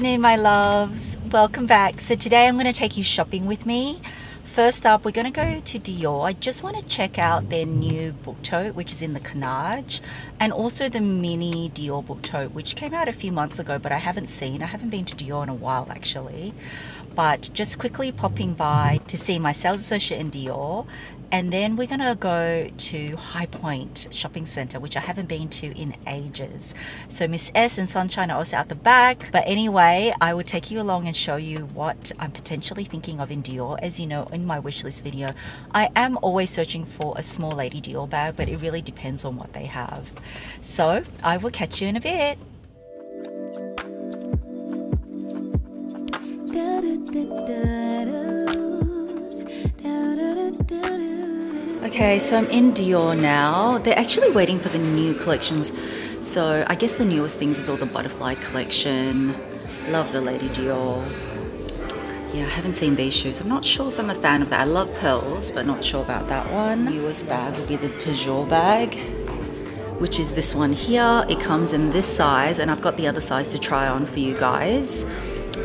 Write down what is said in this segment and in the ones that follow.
afternoon, my loves. Welcome back. So, today I'm going to take you shopping with me. First up, we're going to go to Dior. I just want to check out their new book tote, which is in the Cannage, and also the mini Dior book tote, which came out a few months ago, but I haven't seen. I haven't been to Dior in a while, actually. But just quickly popping by to see my sales associate in Dior and then we're going to go to Highpoint Shopping Centre, which I haven't been to in ages. So Miss S and Sunshine are also out the back. But anyway, I will take you along and show you what I'm potentially thinking of in Dior. As you know, in my wishlist video, I am always searching for a small lady Dior bag, but it really depends on what they have. So I will catch you in a bit. Da, da, da, Okay, so I'm in Dior now. They're actually waiting for the new collections. So I guess the newest things is all the butterfly collection. Love the Lady Dior. Yeah, I haven't seen these shoes. I'm not sure if I'm a fan of that. I love pearls, but not sure about that one. Newest bag will be the Toujours bag, which is this one here. It comes in this size, and I've got the other size to try on for you guys.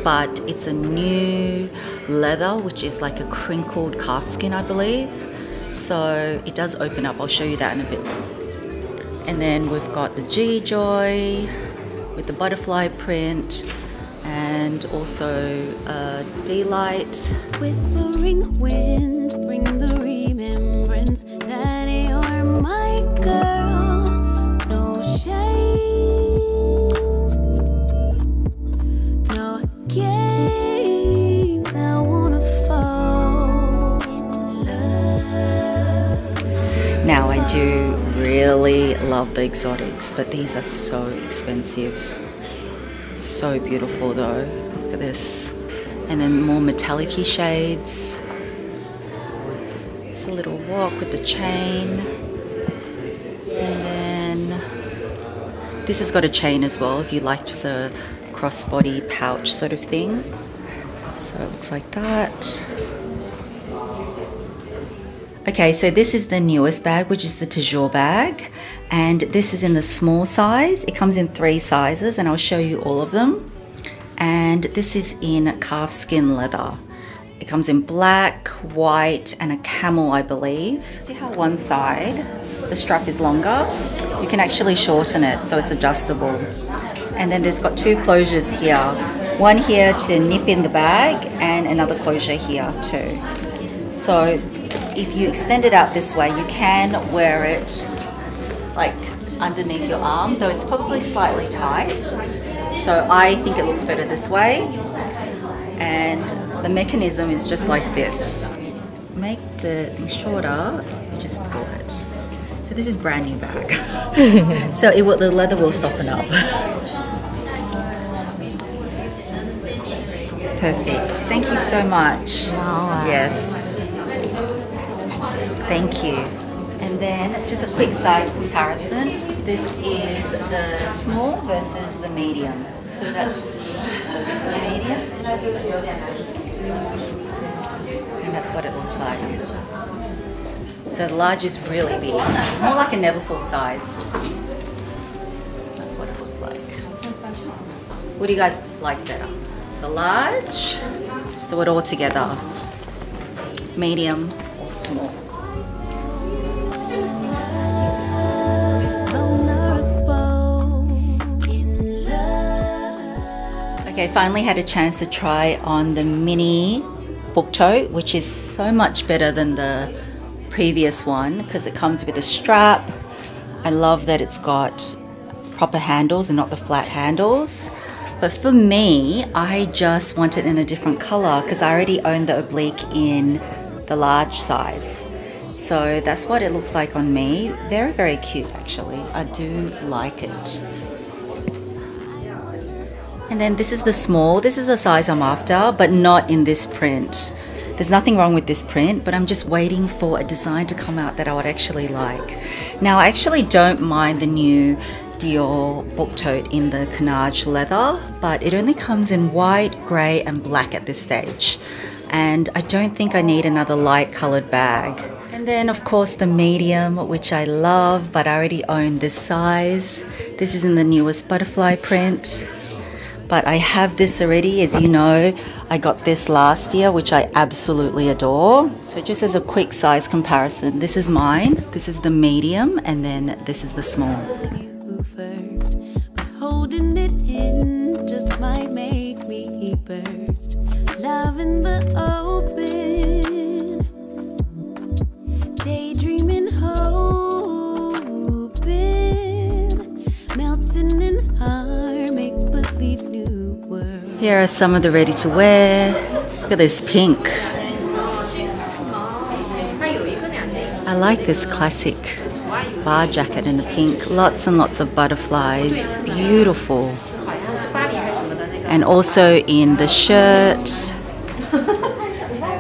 But it's a new leather, which is like a crinkled calfskin, I believe. So it does open up. I'll show you that in a bit. And then we've got the D-Joy with the butterfly print and also uh, a D-Lite. Whispering winds love the exotics, but these are so expensive. So beautiful though. Look at this. And then more metallic shades. It's a little walk with the chain. And then this has got a chain as well if you like just a crossbody pouch sort of thing. So it looks like that. Okay, so this is the newest bag, which is the Toujours bag. And this is in the small size. It comes in three sizes, and I'll show you all of them. And this is in calfskin leather. It comes in black, white, and a camel, I believe. See how one side, the strap is longer? You can actually shorten it, so it's adjustable. And then there's got two closures here. One here to nip in the bag, and another closure here too. So if you extend it out this way, you can wear it like underneath your arm, though it's probably slightly tight. So I think it looks better this way. And the mechanism is just like this. Make the thing shorter, you just pull it. So this is brand new bag. so it will, the leather will soften up. Perfect. Thank you so much. Wow. Yes. Thank you. And then just a quick size comparison. This is the small versus the medium. So that's the medium. And that's what it looks like. So the large is really big. More like a Neverfull size. That's what it looks like. What do you guys like better? The large? Just do it all together. Medium or small. Okay, finally had a chance to try on the mini book tote, which is so much better than the previous one because it comes with a strap. I love that it's got proper handles and not the flat handles. But for me, I just want it in a different color because I already own the oblique in the large size. So that's what it looks like on me. Very, very cute actually. I do like it. And then this is the small. This is the size I'm after, but not in this print. There's nothing wrong with this print, but I'm just waiting for a design to come out that I would actually like. Now, I actually don't mind the new Dior book tote in the Cannage leather, but it only comes in white, grey and black at this stage. And I don't think I need another light coloured bag. And then of course the medium, which I love, but I already own this size. This is in the newest butterfly print. But I have this already. As you know, I got this last year, which I absolutely adore. So just as a quick size comparison, this is mine, this is the medium, and then this is the small. In the open, daydreaming, Here are some of the ready to wear. Look at this pink. I like this classic bar jacket in the pink. Lots and lots of butterflies. Beautiful and also in the shirt.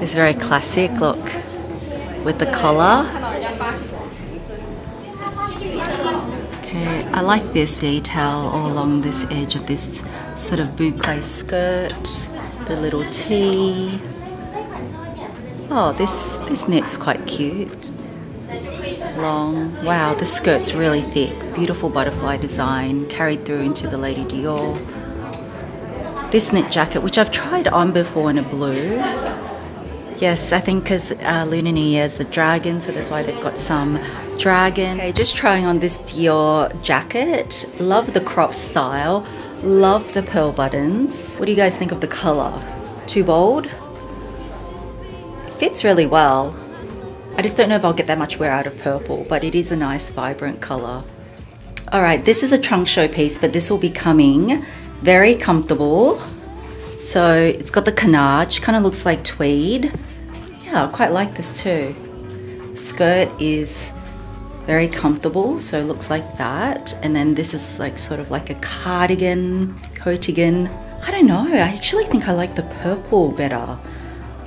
It's very classic look with the collar. Okay, I like this detail all along this edge of this sort of boucle skirt, the little T. Oh, this, this knit's quite cute. Long. Wow, the skirt's really thick. Beautiful butterfly design carried through into the Lady Dior this knit jacket, which I've tried on before in a blue. Yes, I think because uh, Lunar New Year is the dragon, so that's why they've got some dragon. Okay, just trying on this Dior jacket. Love the crop style. Love the pearl buttons. What do you guys think of the color? Too bold? Fits really well. I just don't know if I'll get that much wear out of purple, but it is a nice vibrant color. All right, this is a trunk show piece, but this will be coming very comfortable. So it's got the canard, kind of looks like tweed. Yeah, I quite like this too. Skirt is very comfortable, so it looks like that. And then this is like sort of like a cardigan, coatigan. I don't know, I actually think I like the purple better.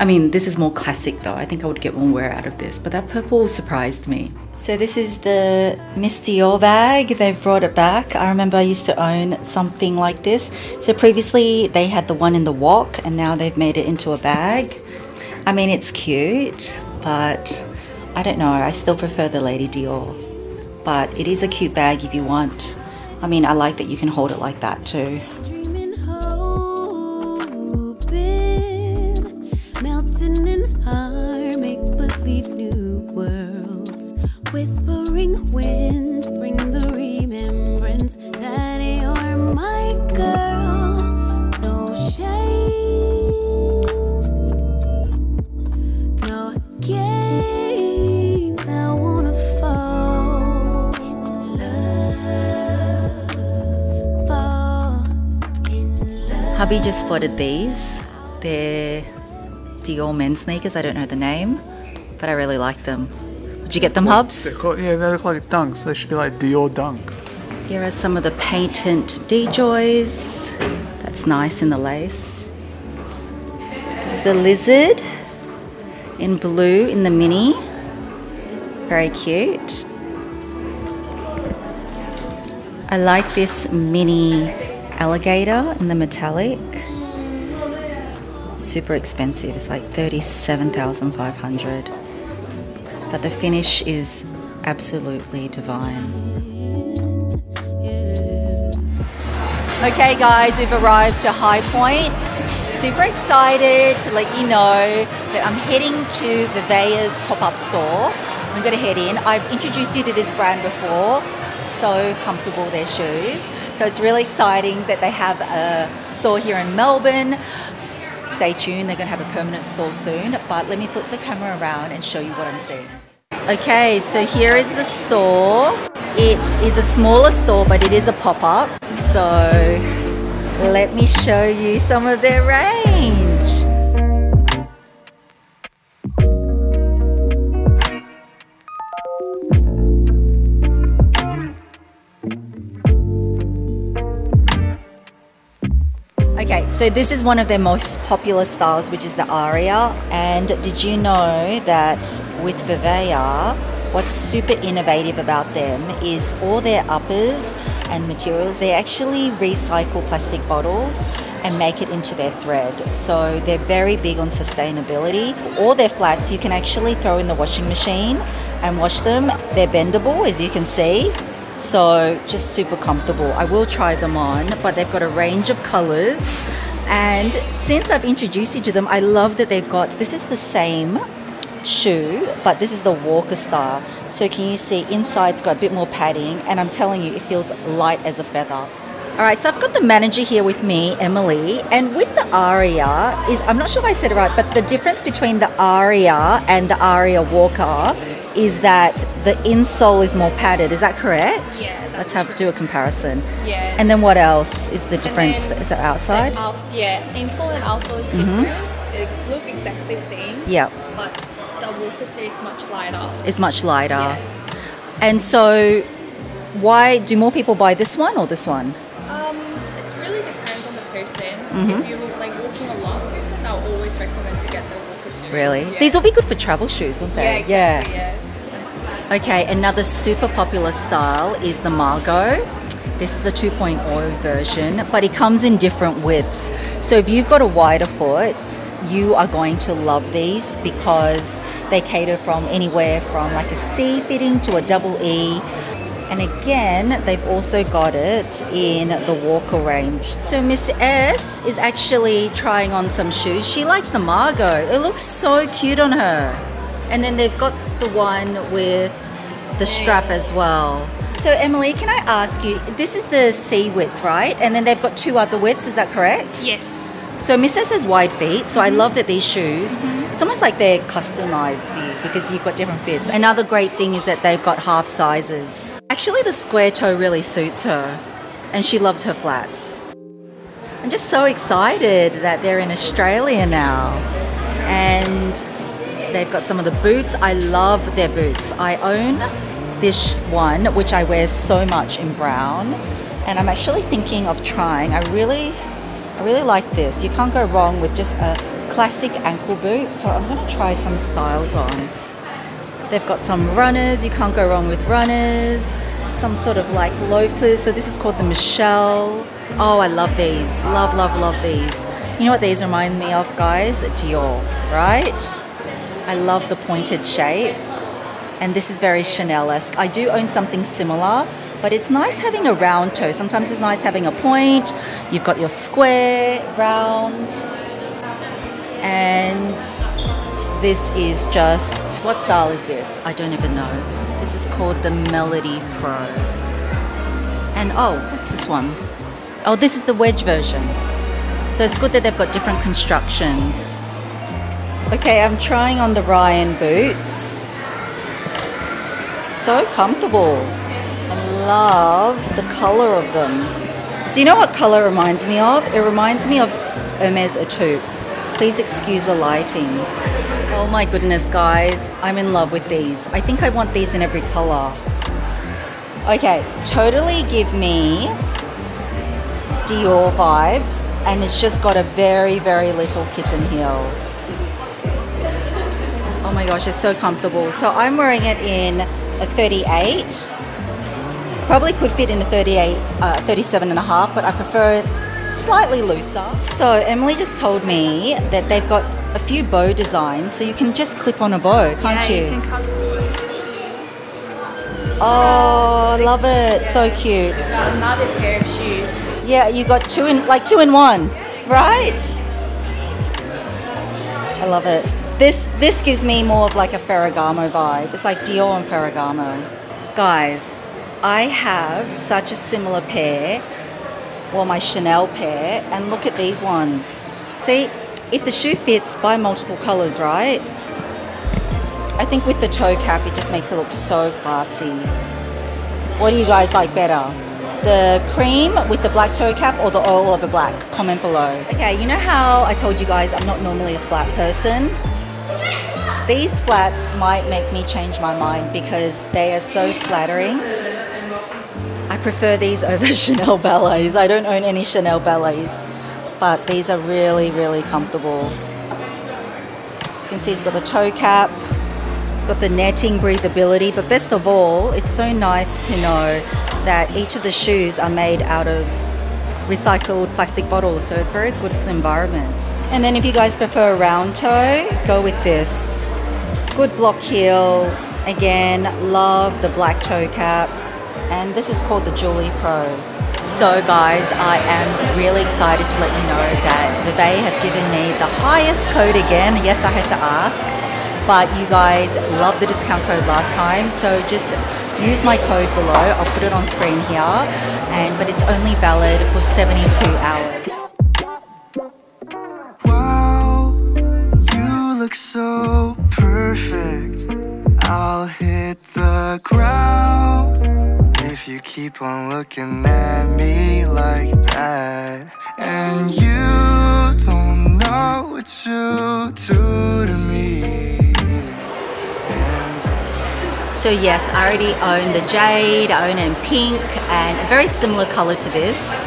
I mean, this is more classic though. I think I would get more wear out of this, but that purple surprised me. So this is the Miss Dior bag. They've brought it back. I remember I used to own something like this. So previously they had the one in the wok and now they've made it into a bag. I mean, it's cute, but I don't know. I still prefer the Lady Dior. But it is a cute bag if you want. I mean, I like that you can hold it like that too. Whispering winds bring the remembrance that you're my girl. No shame, no games. I wanna fall in love. Fall in love. Hubby just spotted these. They're Dior men's sneakers. I don't know the name, but I really like them. Did you get them, Hubs? Called, yeah, they look like dunks. They should be like Dior dunks. Here are some of the patent DJoys. That's nice in the lace. This is the lizard in blue in the mini. Very cute. I like this mini alligator in the metallic. Super expensive. It's like 37,500 but the finish is absolutely divine. Okay guys, we've arrived to High Point. Super excited to let you know that I'm heading to Vivaia's pop-up store. I'm gonna head in. I've introduced you to this brand before. So comfortable, their shoes. So it's really exciting that they have a store here in Melbourne stay tuned, they're going to have a permanent store soon. But let me flip the camera around and show you what I'm seeing. Okay, so here is the store. It is a smaller store, but it is a pop-up. So let me show you some of their range. So this is one of their most popular styles, which is the Aria. And did you know that with Vivaia, what's super innovative about them is all their uppers and materials, they actually recycle plastic bottles and make it into their thread. So they're very big on sustainability. All their flats you can actually throw in the washing machine and wash them. They're bendable as you can see. So just super comfortable. I will try them on, but they've got a range of colors. And since I've introduced you to them, I love that they've got this is the same shoe, but this is the Walker Star. So can you see inside's got a bit more padding, and I'm telling you, it feels light as a feather. All right, so I've got the manager here with me, Emily, and with the Aria is I'm not sure if I said it right, but the difference between the Aria and the Aria Walker is that the insole is more padded. Is that correct? Let's have do a comparison. Yeah. And then what else is the difference? is it outside? Yeah, insole and outsole is Mm-hmm. different. They look exactly the same. yeah, But the Walker series is much lighter. it's much lighter. Yeah. And so, why do more people buy this one or this one? Um, it really depends on the person. Mm-hmm. If you're like walking a lot person, I'll always recommend to get the Walker series. Really? Yeah. These will be good for travel shoes, won't yeah, they? exactly, yeah. Okay, another super popular style is the Margot. This is the 2.0 version, but it comes in different widths. So if you've got a wider foot, you are going to love these because they cater from anywhere from like a C fitting to a double E. And again, they've also got it in the Walker range. So Miss S is actually trying on some shoes. She likes the Margot. It looks so cute on her. And then they've got the one with the strap as well. So Emily, can I ask you, this is the C width, right? And then they've got two other widths, is that correct? Yes. So Miss S has wide feet, so I mm-hmm. love that these shoes, mm-hmm. it's almost like they're customized for you because you've got different fits. Another great thing is that they've got half sizes. Actually, the square toe really suits her, and she loves her flats. I'm just so excited that they're in Australia now, and they've got some of the boots. I love their boots. I own this one, which I wear so much in brown, and I'm actually thinking of trying. I really I really like this. You can't go wrong with just a classic ankle boot. So I'm going to try some styles on. They've got some runners. You can't go wrong with runners. Some sort of like loafers. So this is called the Michelle. Oh, I love these. Love, love, love these. You know what these remind me of, guys? Dior, right? I love the pointed shape. And this is very Chanel-esque. I do own something similar, but it's nice having a round toe. Sometimes it's nice having a point. You've got your square, round, and this is just what style is this? I don't even know. This is called the Melody Pro. And oh, what's this one? Oh, this is the wedge version. So it's good that they've got different constructions. Okay, I'm trying on the Ryan boots. So comfortable. I love the color of them. Do you know what color reminds me of? It reminds me of Hermes Etoupe. Please excuse the lighting. Oh my goodness, guys. I'm in love with these. I think I want these in every color. Okay, totally give me Dior vibes. And it's just got a very, very little kitten heel. Oh my gosh, it's so comfortable. So I'm wearing it in a 38. Probably could fit in a 38, uh, 37 and a half, but I prefer it slightly looser. So Emily just told me that they've got a few bow designs, so you can just clip on a bow, can't yeah, you? you can. Oh, I love it. So cute. Got another pair of shoes. Yeah, you got two in like two in one, right? I love it. This this gives me more of like a Ferragamo vibe. It's like Dior and Ferragamo. Guys, I have such a similar pair, well my Chanel pair, and look at these ones. See, if the shoe fits, buy multiple colors, right? I think with the toe cap, it just makes it look so classy. What do you guys like better? The cream with the black toe cap or the all over black? Comment below. Okay, you know how I told you guys I'm not normally a flat person? These flats might make me change my mind because they are so flattering. I prefer these over Chanel ballets. I don't own any Chanel ballets, but these are really, really comfortable. As you can see, it's got the toe cap, it's got the netting breathability, but best of all, it's so nice to know that each of the shoes are made out of recycled plastic bottles, so it's very good for the environment. And then if you guys prefer a round toe, go with this. Good block heel. Again, love the black toe cap. and this is called the Julie Pro. So guys, I am really excited to let you know that Vivaia have given me the highest code again. Yes, I had to ask, but you guys loved the discount code last time, so just use my code below. I'll put it on screen here, and but it's only valid for 72 hours. Wow, you look so perfect. I'll hit the ground if you keep on looking at me like that. And you don't know what you do to me. So yes, I already own the jade, I own it in pink, and a very similar color to this.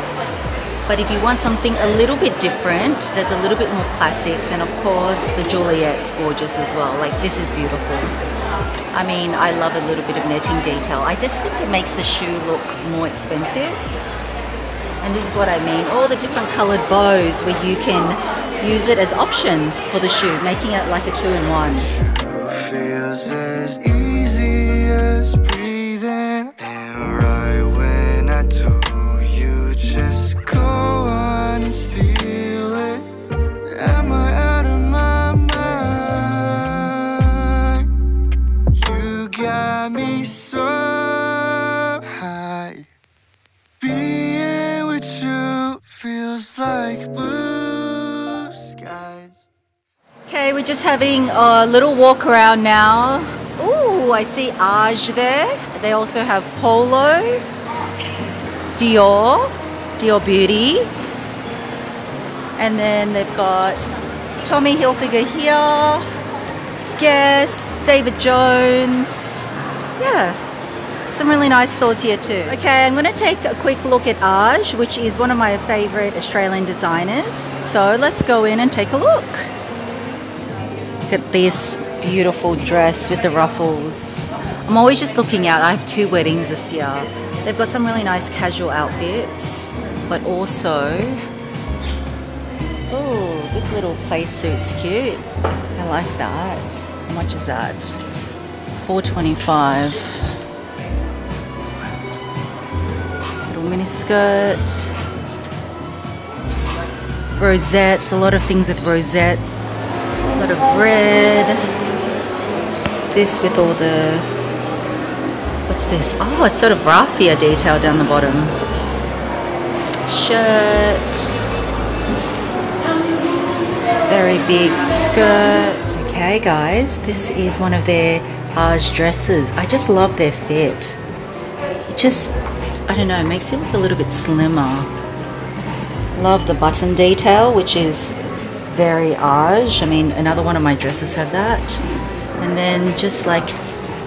But if you want something a little bit different, there's a little bit more classic, then of course the Juliet's gorgeous as well. Like this is beautiful. I mean, I love a little bit of netting detail. I just think it makes the shoe look more expensive. And this is what I mean, all the different colored bows where you can use it as options for the shoe, making it like a two-in-one. Me so high. Being with you feels like blue skies. Okay, we're just having a little walk around now. Ooh, I see Aje there. They also have Polo, Dior, Dior Beauty. And then they've got Tommy Hilfiger here, Guess, David Jones. Yeah, some really nice stores here too. Okay, I'm going to take a quick look at Aje, which is one of my favorite Australian designers. So let's go in and take a look. Look at this beautiful dress with the ruffles. I'm always just looking out. I have two weddings this year. They've got some really nice casual outfits, but also, oh, this little play suit's cute. I like that. How much is that? It's 4.25. Little mini skirt. Rosettes, a lot of things with rosettes. A lot of red. This with all the. What's this? Oh, it's sort of raffia detail down the bottom. Shirt. Very big skirt. Okay, guys, this is one of their Aje dresses. I just love their fit. It just, I don't know, makes it look a little bit slimmer. Love the button detail, which is very Aje. I mean, another one of my dresses have that. And then just like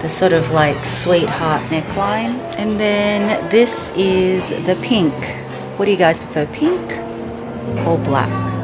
the sort of like sweetheart neckline. And then this is the pink. What do you guys prefer, pink or black?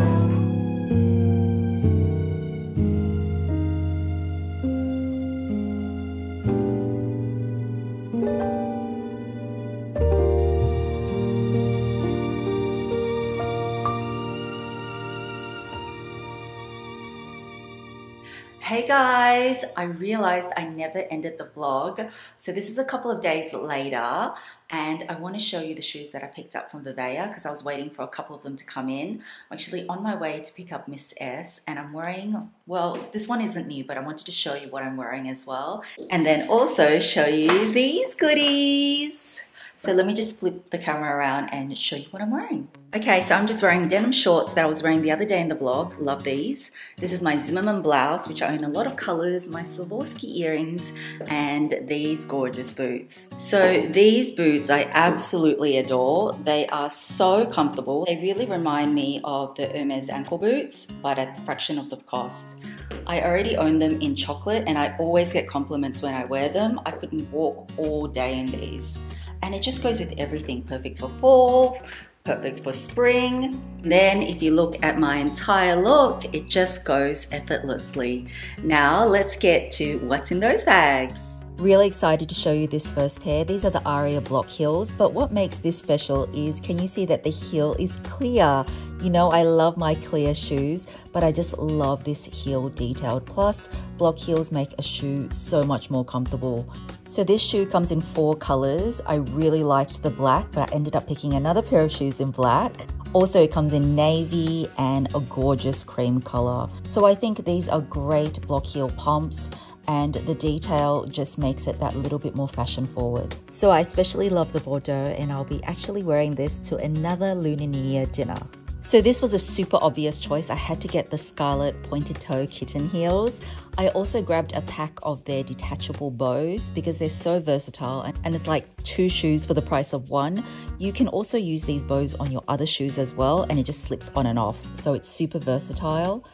Hey guys, I realized I never ended the vlog. So this is a couple of days later and I want to show you the shoes that I picked up from Vivaia because I was waiting for a couple of them to come in. I'm actually on my way to pick up Miss S and I'm wearing, well, this one isn't new, but I wanted to show you what I'm wearing as well. And then also show you these goodies. So let me just flip the camera around and show you what I'm wearing. Okay, so I'm just wearing denim shorts that I was wearing the other day in the vlog. Love these. This is my Zimmermann blouse, which I own a lot of colors, my Swarovski earrings, and these gorgeous boots. So these boots I absolutely adore. They are so comfortable. They really remind me of the Hermes ankle boots, but at a fraction of the cost. I already own them in chocolate and I always get compliments when I wear them. I couldn't walk all day in these and it just goes with everything. Perfect for fall, perfect for spring. Then if you look at my entire look, it just goes effortlessly. Now let's get to what's in those bags. Really excited to show you this first pair. These are the Aria block heels, but what makes this special is can you see that the heel is clear? You know, I love my clear shoes, but I just love this heel detailed. Plus, block heels make a shoe so much more comfortable. So this shoe comes in four colors. I really liked the black, but I ended up picking another pair of shoes in black. Also, it comes in navy and a gorgeous cream color. So I think these are great block heel pumps and the detail just makes it that little bit more fashion forward. So I especially love the Bordeaux and I'll be actually wearing this to another Lunar New Year dinner. So this was a super obvious choice. I had to get the Scarlett pointed toe kitten heels. I also grabbed a pack of their detachable bows because they're so versatile and it's like two shoes for the price of one. You can also use these bows on your other shoes as well and it just slips on and off. So it's super versatile.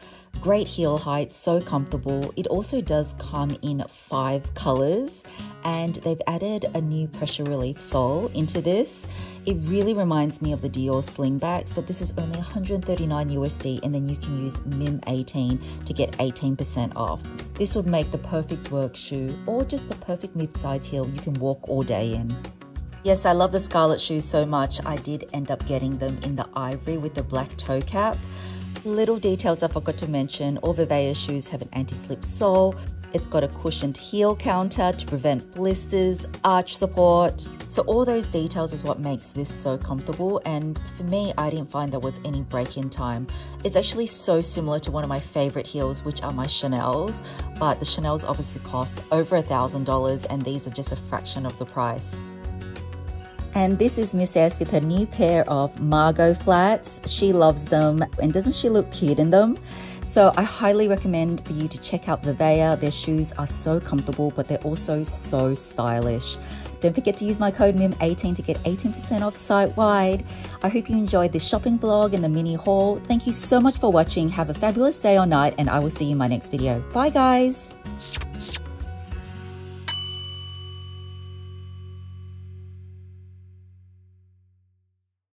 Great heel height, so comfortable. It also does come in five colors and they've added a new pressure relief sole into this. It really reminds me of the Dior slingbacks, but this is only 139 USD and then you can use MIM 18 to get 18% off. This would make the perfect work shoe or just the perfect mid-size heel you can walk all day in. Yes, I love the Scarlett shoes so much. I did end up getting them in the ivory with the black toe cap. Little details I forgot to mention, all Vivaia shoes have an anti-slip sole. It's got a cushioned heel counter to prevent blisters, arch support. So all those details is what makes this so comfortable and for me, I didn't find there was any break-in time. It's actually so similar to one of my favorite heels, which are my Chanel's, but the Chanel's obviously cost over a $1,000 and these are just a fraction of the price. And this is Miss S with her new pair of Margot flats. She loves them and doesn't she look cute in them? So I highly recommend for you to check out Vivaia. Their shoes are so comfortable, but they're also so stylish. Don't forget to use my code MIM18 to get 18% off site wide. I hope you enjoyed this shopping vlog and the mini haul. Thank you so much for watching. Have a fabulous day or night and I will see you in my next video. Bye guys.